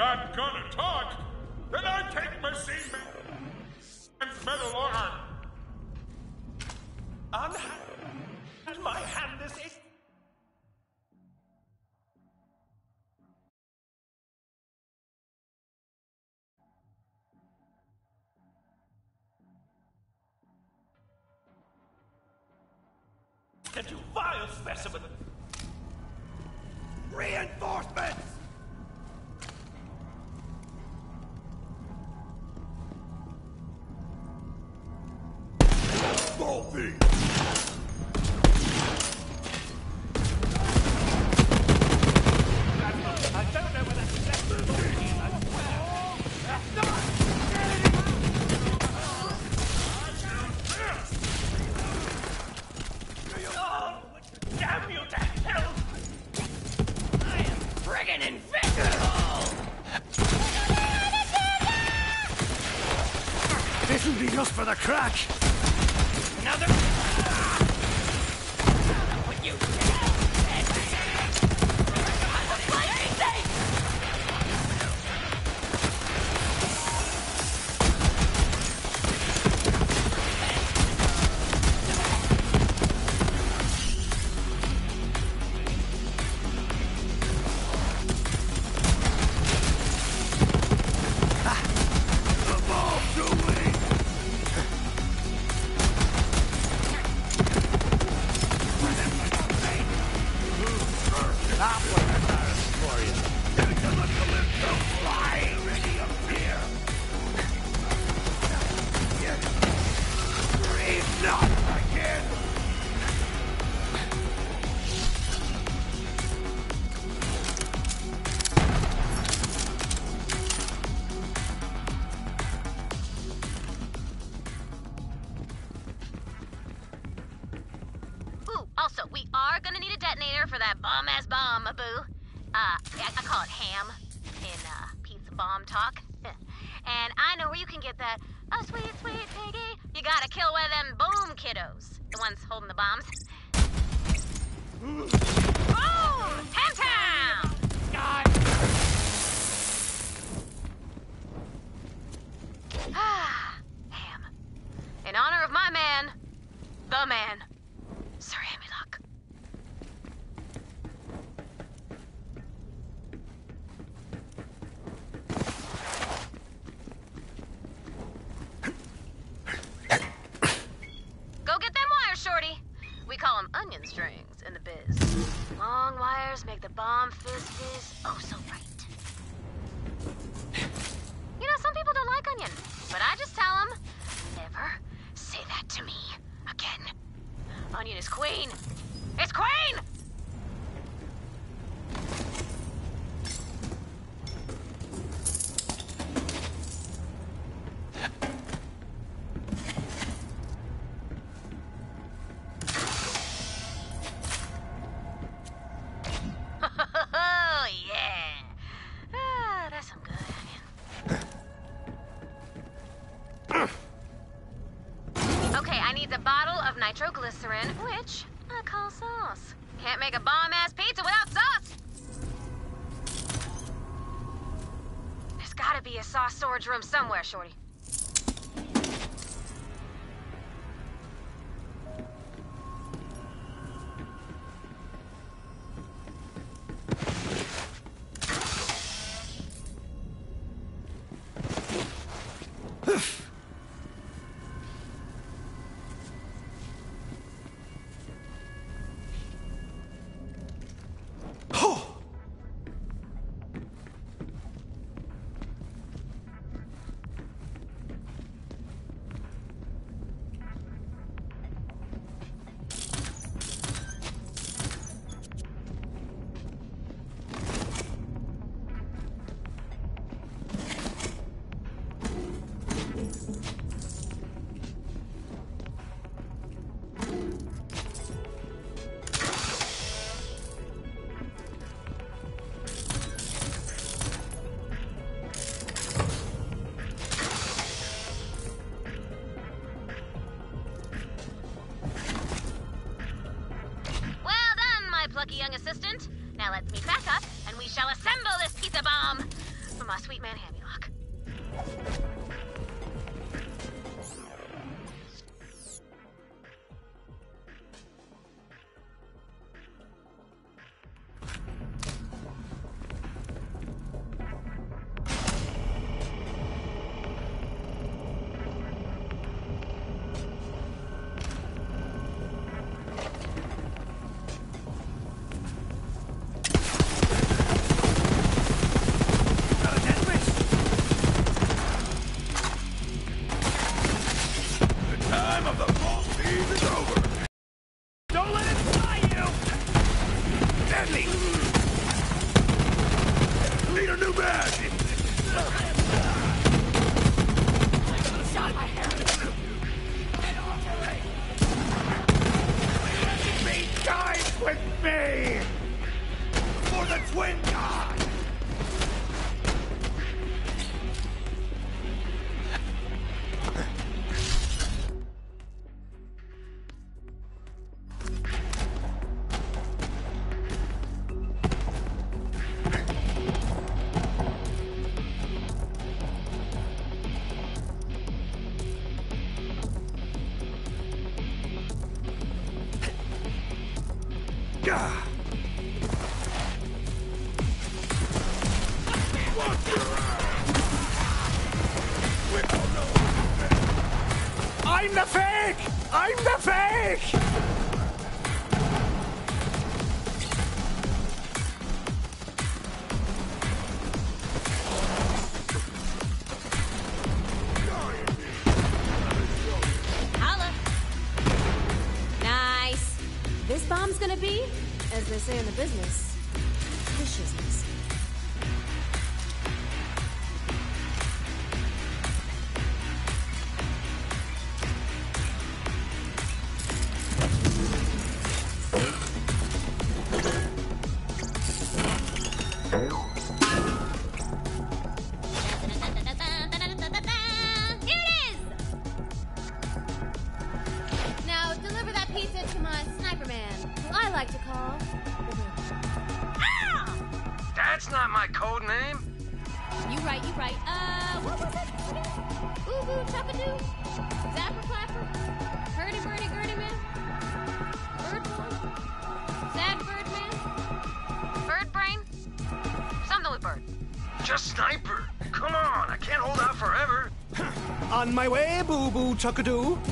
not gonna talk, then I take my machine and metal arm. And my hand is glycerin, which I call sauce. Can't make a bomb-ass pizza without sauce! There's gotta be a sauce storage room somewhere, Shorty. They say in the business, chuckadoo.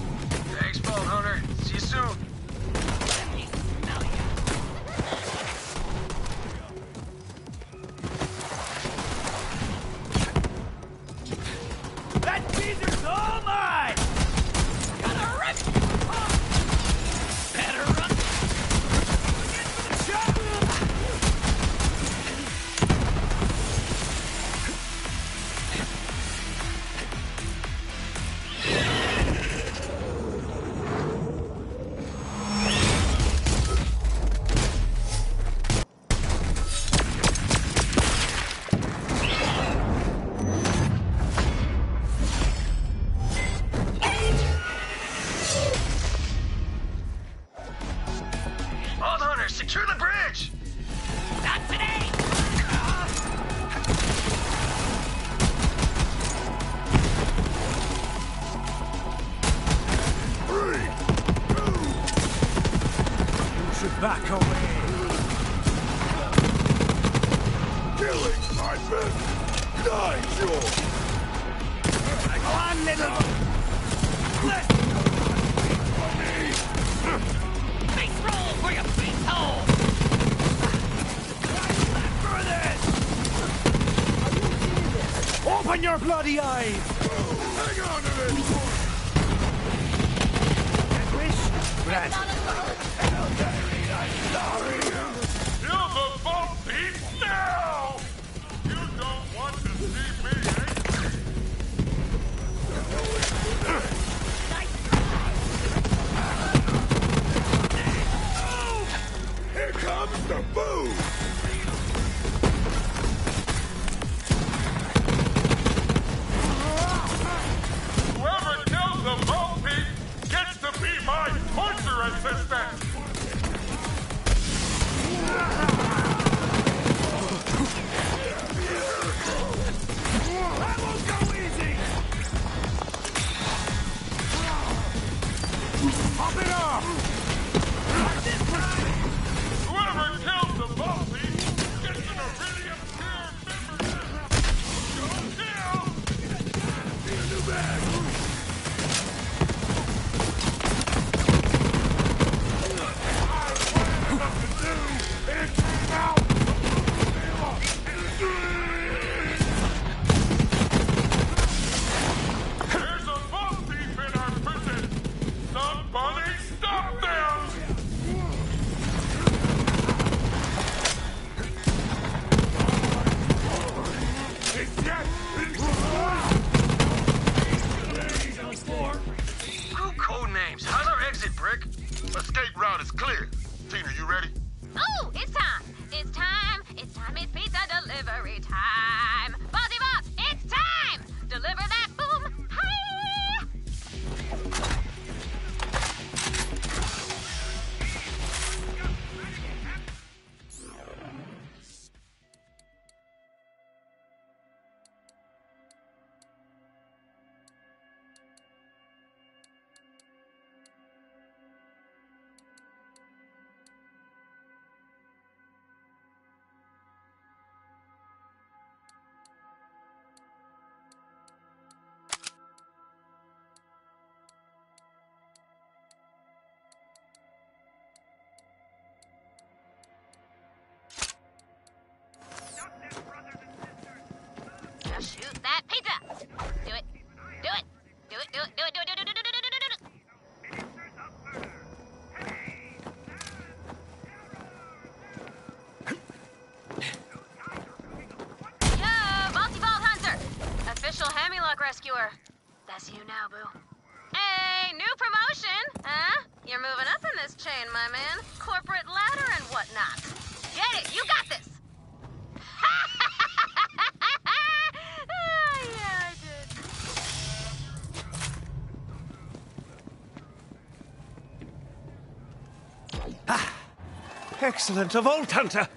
Bloody eyes! Rescuer. That's you now, boo. Hey, new promotion, huh? You're moving up in this chain, my man. Corporate ladder and whatnot. Get it? You got this. did. Ah, excellent, of Vault Hunter!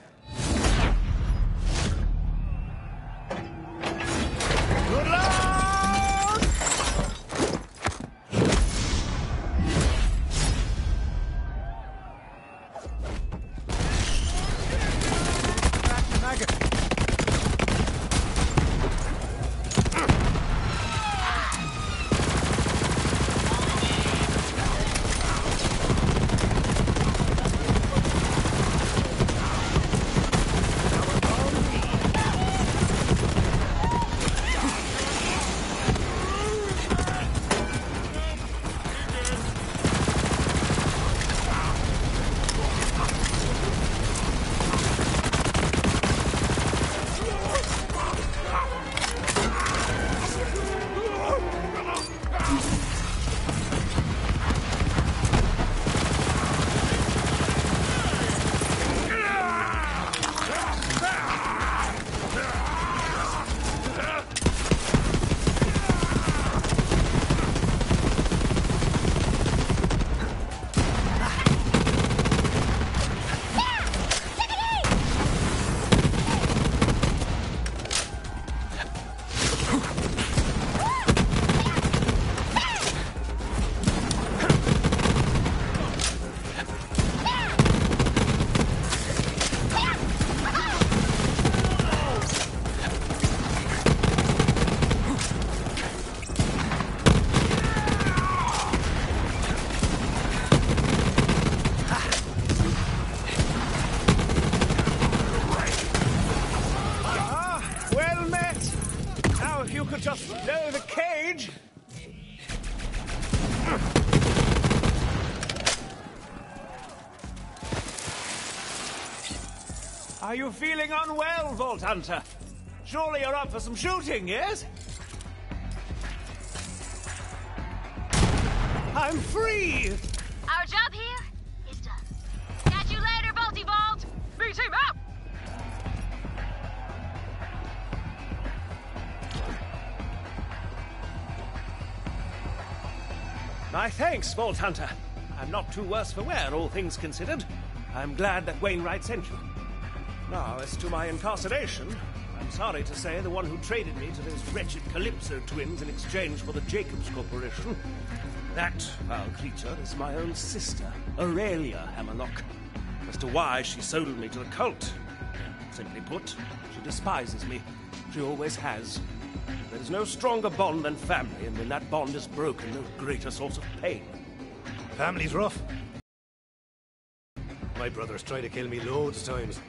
Vault Hunter? Surely you're up for some shooting, yes? I'm free! Our job here is done. Catch you later, Bolty Bolt. B team out. My thanks, Vault Hunter. I'm not too worse for wear, all things considered. I'm glad that Wainwright sent you. Now, as to my incarceration, I'm sorry to say the one who traded me to those wretched Calypso twins in exchange for the Jakobs Corporation. That foul creature is my own sister, Aurelia Hammerlock. As to why she sold me to the cult, simply put, she despises me. She always has. There is no stronger bond than family, and when that bond is broken, no greater source of pain. Family's rough. My brothers tried to kill me loads of times.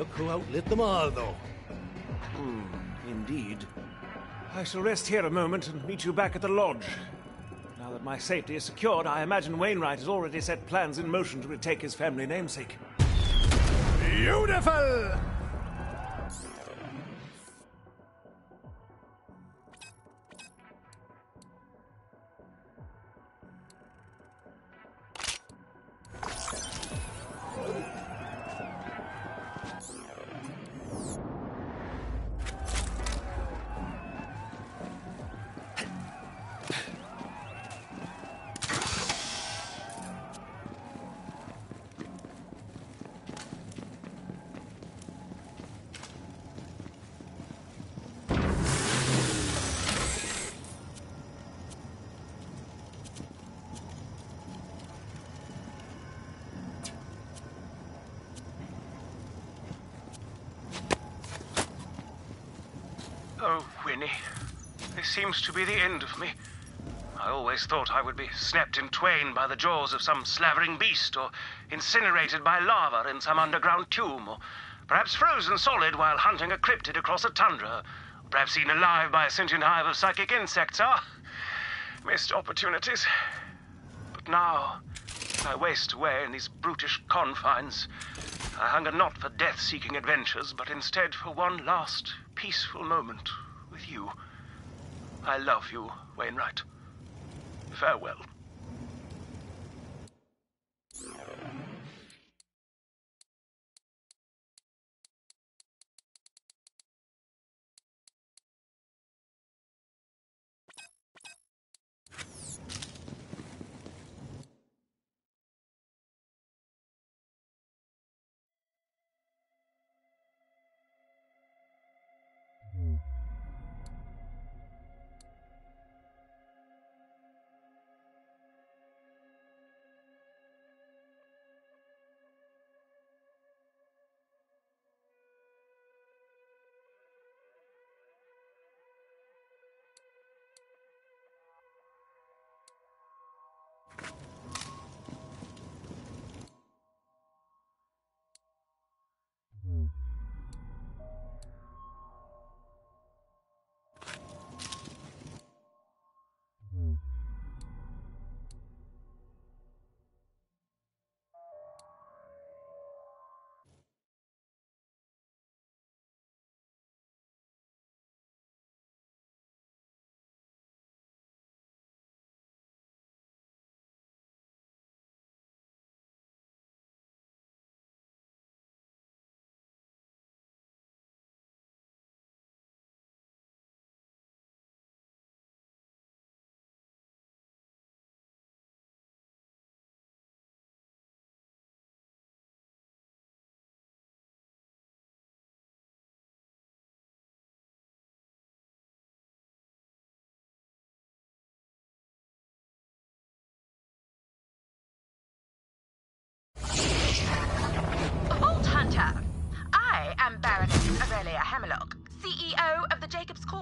Look who outlit them all, though. Hmm, indeed. I shall rest here a moment and meet you back at the lodge. Now that my safety is secured, I imagine Wainwright has already set plans in motion to retake his family namesake. Beautiful! This seems to be the end of me. I always thought I would be snapped in twain by the jaws of some slavering beast, or incinerated by lava in some underground tomb, or perhaps frozen solid while hunting a cryptid across a tundra, or perhaps eaten alive by a sentient hive of psychic insects. Ah, missed opportunities. But now, I waste away in these brutish confines. I hunger not for death seeking adventures, but instead for one last peaceful moment with you. I love you, Wainwright. Farewell.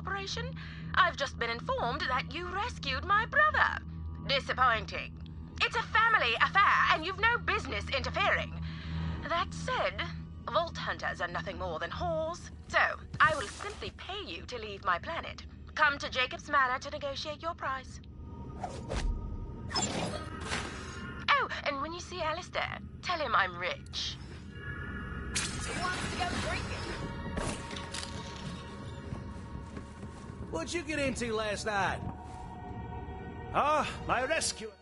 Corporation. I've just been informed that you rescued my brother. Disappointing. It's a family affair, and you've no business interfering. That said, Vault Hunters are nothing more than whores, so I will simply pay you to leave my planet. Come to Jakobs Manor to negotiate your price. Oh, and when you see Alistair, tell him I'm rich. Wants to go drinking? What'd you get into last night? Ah, my rescuer.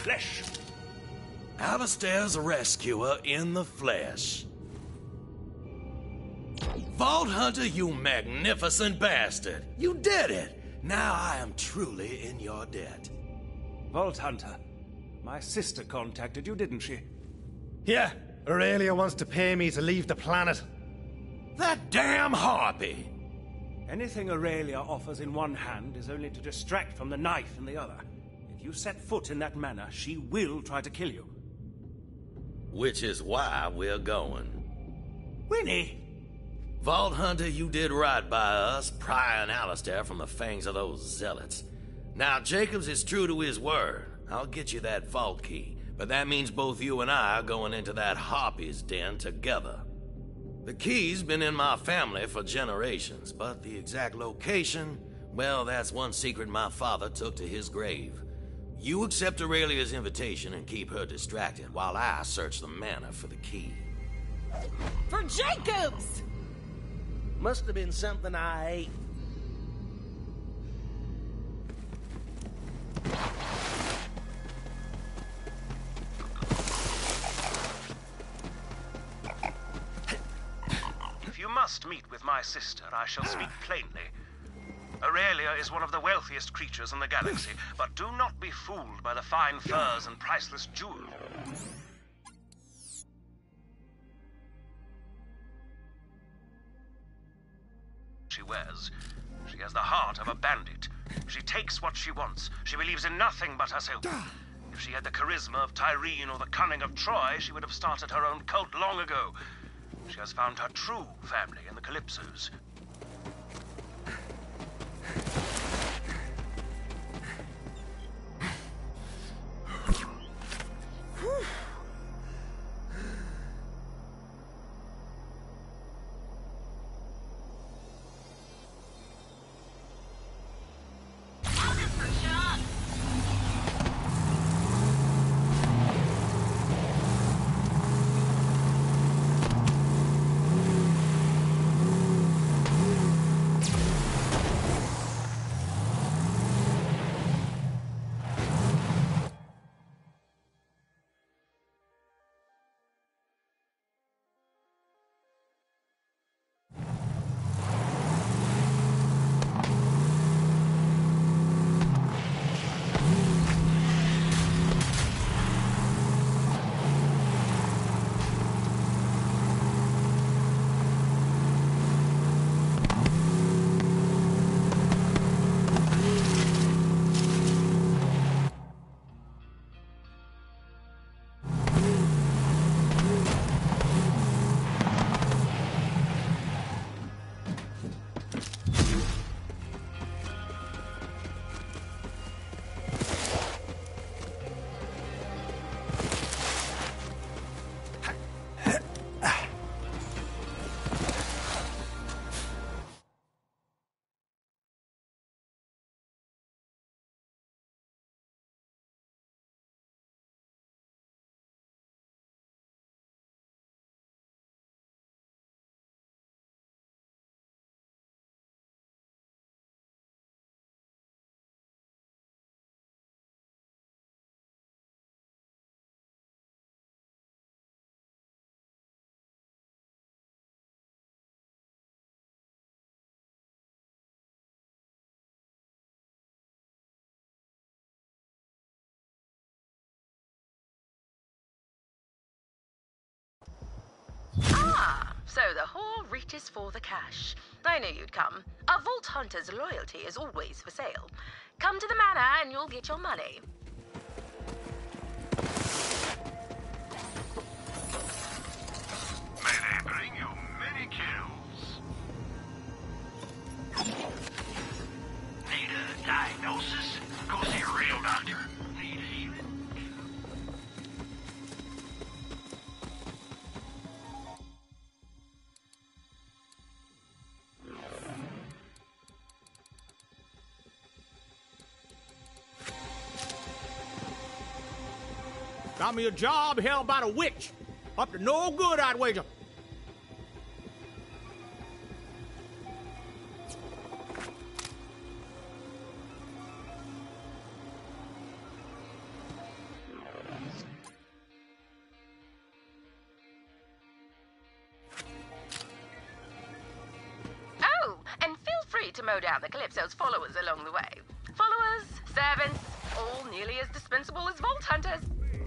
Flesh. Alistair's a rescuer in the flesh. Vault Hunter, you magnificent bastard! You did it! Now I am truly in your debt. Vault Hunter. My sister contacted you, didn't she? Yeah, Aurelia wants to pay me to leave the planet. That damn harpy! Anything Aurelia offers in one hand is only to distract from the knife in the other. You set foot in that manor, she will try to kill you. Which is why we're going. Winnie! Vault Hunter, you did right by us, prying Alistair from the fangs of those zealots. Now, Jakobs is true to his word. I'll get you that vault key, but that means both you and I are going into that harpy's den together. The key's been in my family for generations, but the exact location, well, that's one secret my father took to his grave. You accept Aurelia's invitation and keep her distracted while I search the manor for the key. For Jakobs! Must have been something I ate. If you must meet with my sister, I shall speak plainly. Aurelia is one of the wealthiest creatures in the galaxy, but do not be fooled by the fine furs and priceless jewelry. She wears. She has the heart of a bandit. She takes what she wants. She believes in nothing but herself. If she had the charisma of Tyreen or the cunning of Troy, she would have started her own cult long ago. She has found her true family in the Calypsos. So the whore reaches for the cash. I knew you'd come. A Vault Hunter's loyalty is always for sale. Come to the manor and you'll get your money. Me a job held by the witch. Up to no good, I'd wager. Oh, and feel free to mow down the Calypso's followers along the way. Followers, servants, all nearly as dispensable as Vault Hunters.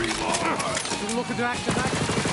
reward. Look at that tonight.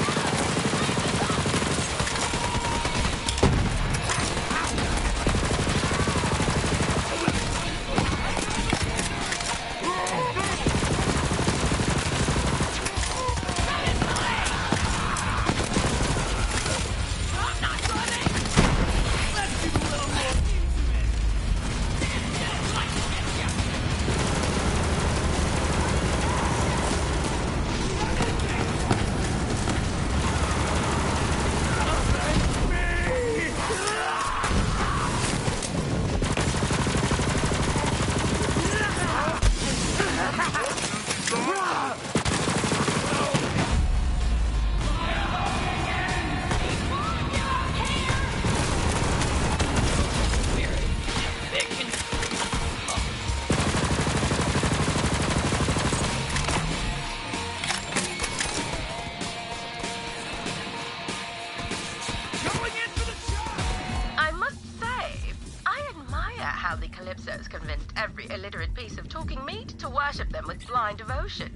To worship them with blind devotion.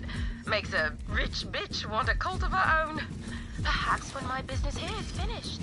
Makes a rich bitch want a cult of her own. Perhaps when my business here is finished.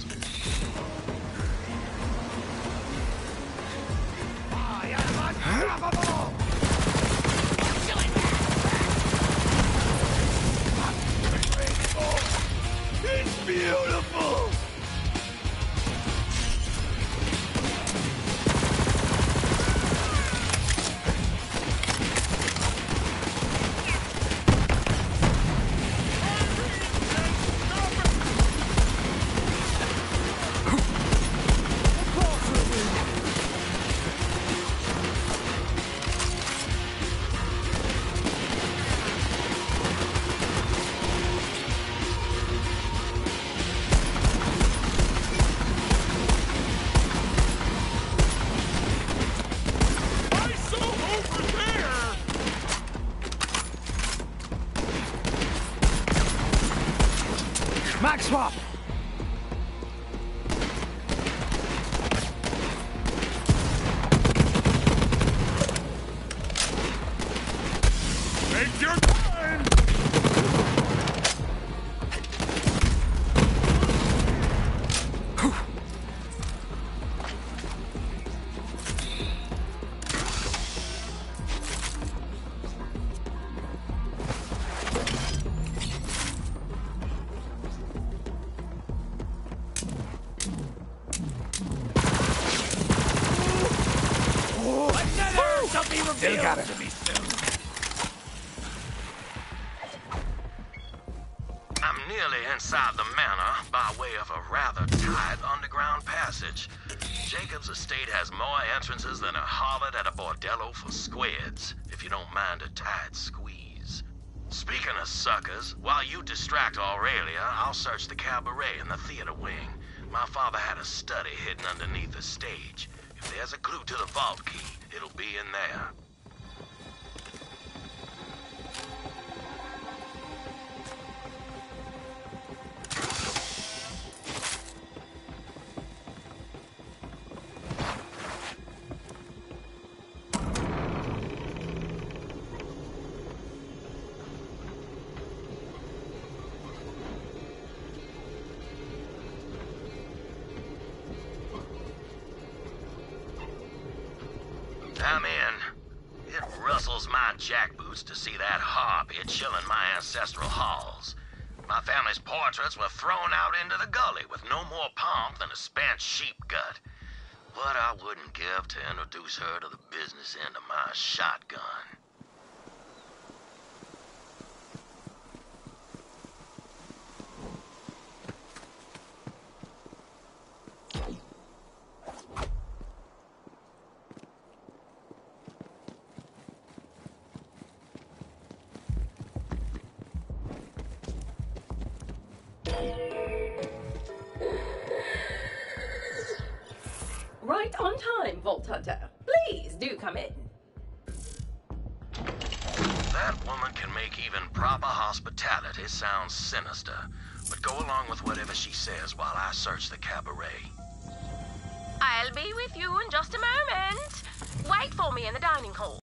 My father had a study hidden underneath the stage. If there's a clue to the vault key, it'll be in there. See that here chilling my ancestral halls. My family's portraits were thrown out into the gully with no more pomp than a spent sheep gut. What I wouldn't give to introduce her to the business end of my shotgun. Sinister. But go along with whatever she says while I search the cabaret. I'll be with you in just a moment. Wait for me in the dining hall.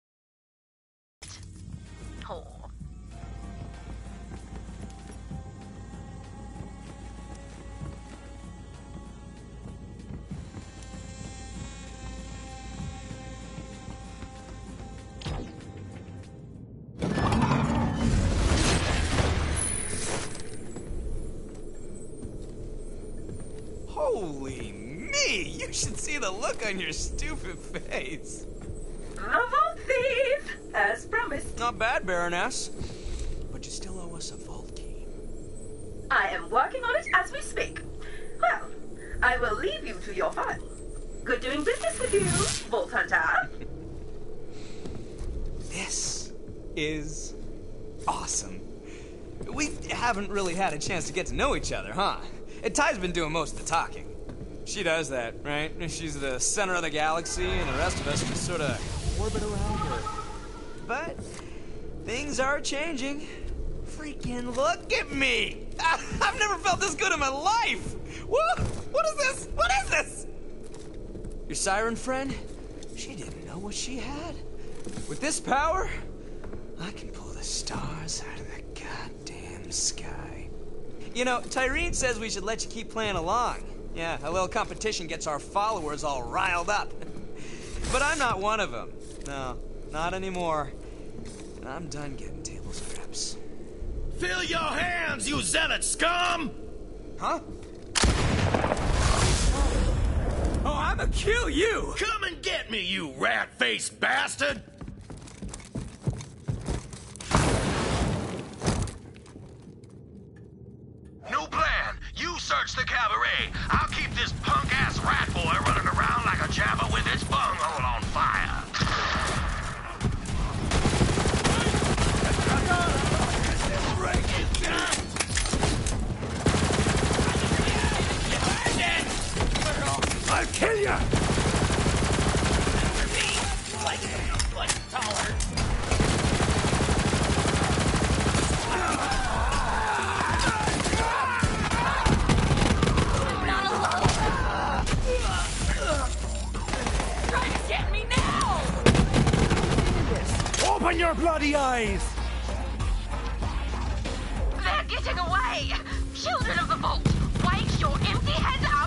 Look on your stupid face. The Vault Thief, as promised. Not bad, Baroness. But you still owe us a vault key. I am working on it as we speak. Well, I will leave you to your fun. Good doing business with you, Vault Hunter. This is awesome. We haven't really had a chance to get to know each other, huh? Ty's been doing most of the talking. She does that, right? She's the center of the galaxy, and the rest of us just sort of orbit around her. But things are changing. Freaking look at me! I've never felt this good in my life! What? What is this? What is this? Your siren friend? She didn't know what she had. With this power, I can pull the stars out of the goddamn sky. You know, Tyreen says we should let you keep playing along. Yeah, a little competition gets our followers all riled up. but I'm not one of them. No, not anymore. And I'm done getting table scraps. Fill your hands, you zealot scum! Huh? Oh, I'ma kill you! Come and get me, you rat-faced bastard! New plan. You search the cabaret. I'll keep this punk-ass rat boy running around like a jabber with his bunghole Your bloody eyes! They're getting away! Children of the Vault, your empty heads up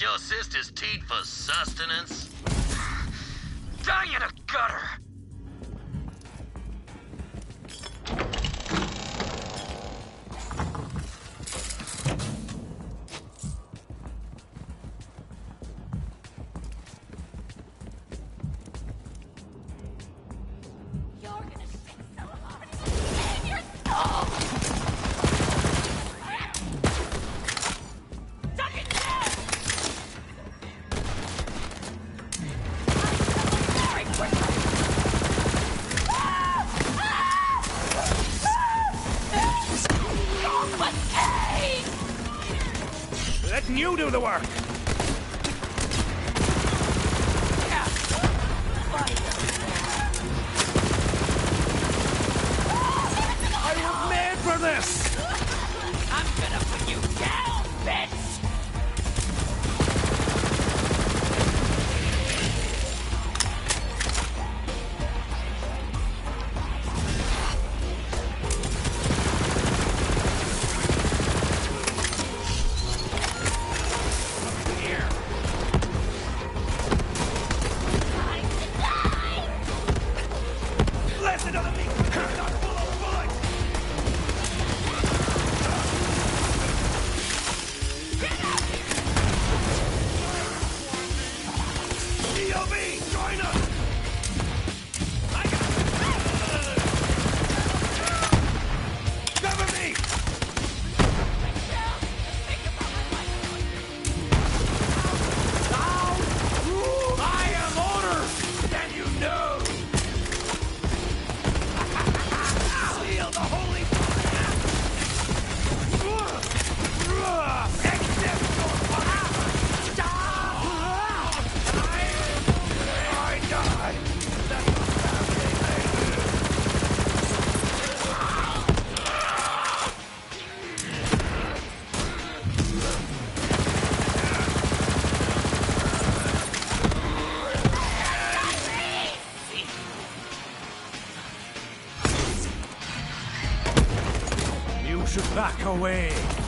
your sister's teat for sustenance? In should back away.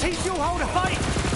Teach you how to fight?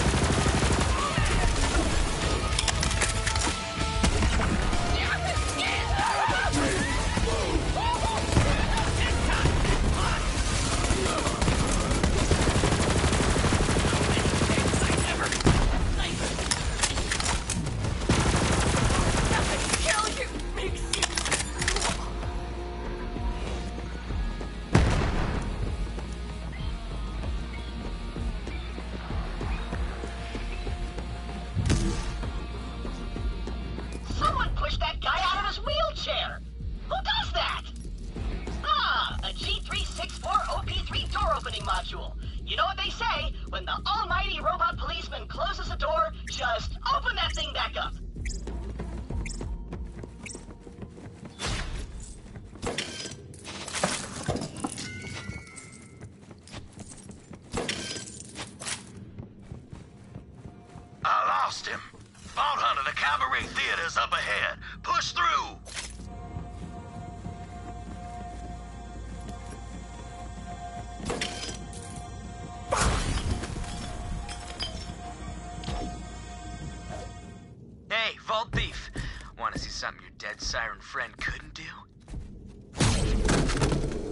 Something your dead siren friend couldn't do?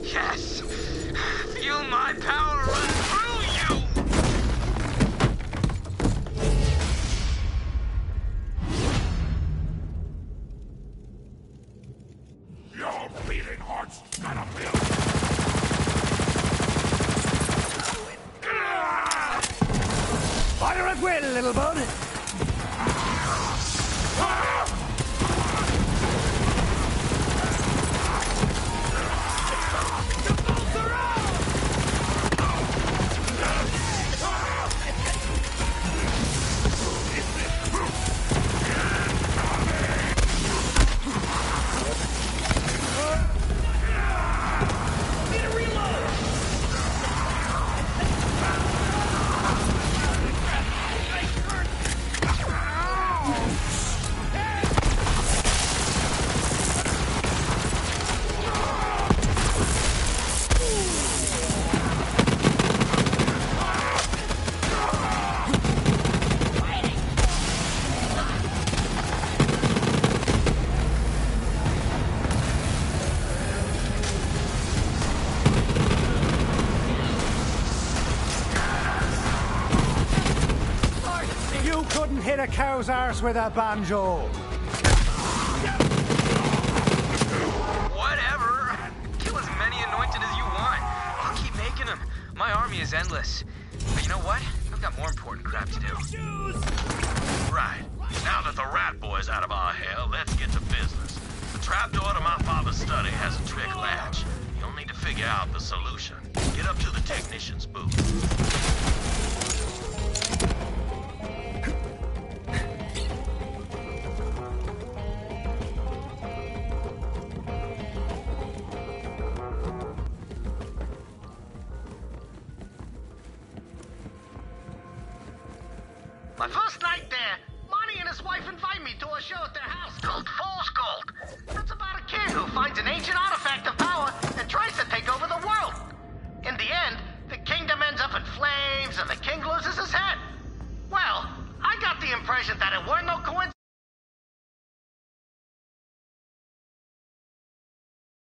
Yes! Feel my power run hit a cow's arse with a banjo! Whatever. Kill as many anointed as you want. I'll keep making them. My army is endless. But you know what? I've got more important crap to do. Right. Now that the rat boy's out of our hair, let's get to business. The trapdoor to my father's study has a trick latch. You'll need to figure out the solution. Get up to the technician's booth.